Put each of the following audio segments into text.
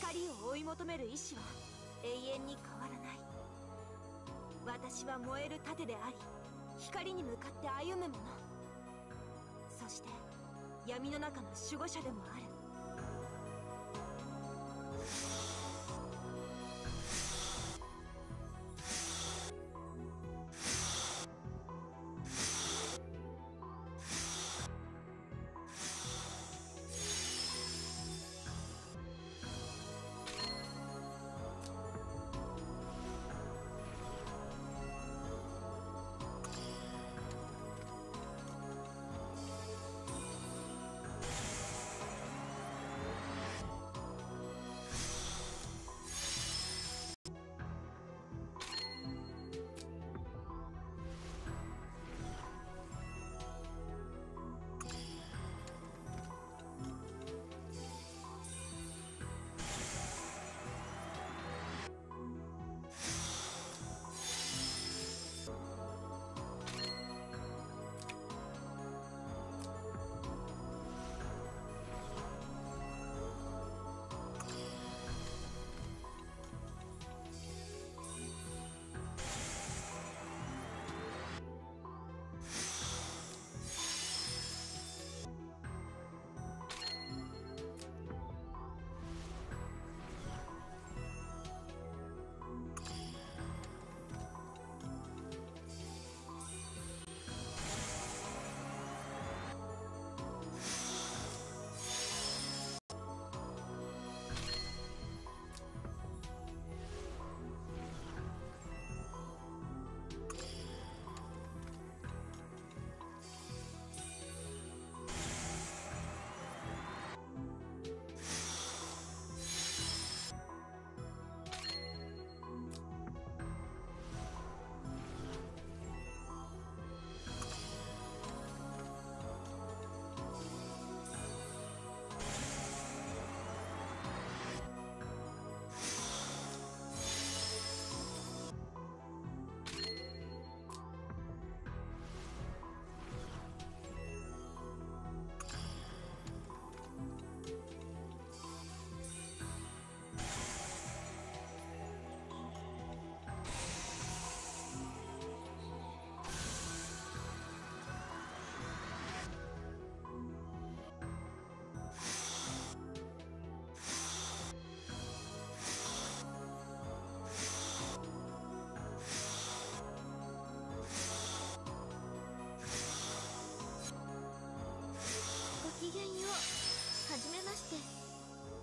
光を追い求める意志は永遠に変わらない。私は燃える盾であり光に向かって歩む者。そして闇の中の守護者でもある。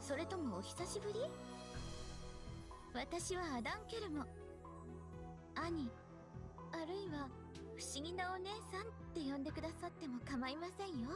それともお久しぶり？私はアダン・ケルモ。兄あるいは不思議なお姉さんって呼んでくださっても構いませんよ。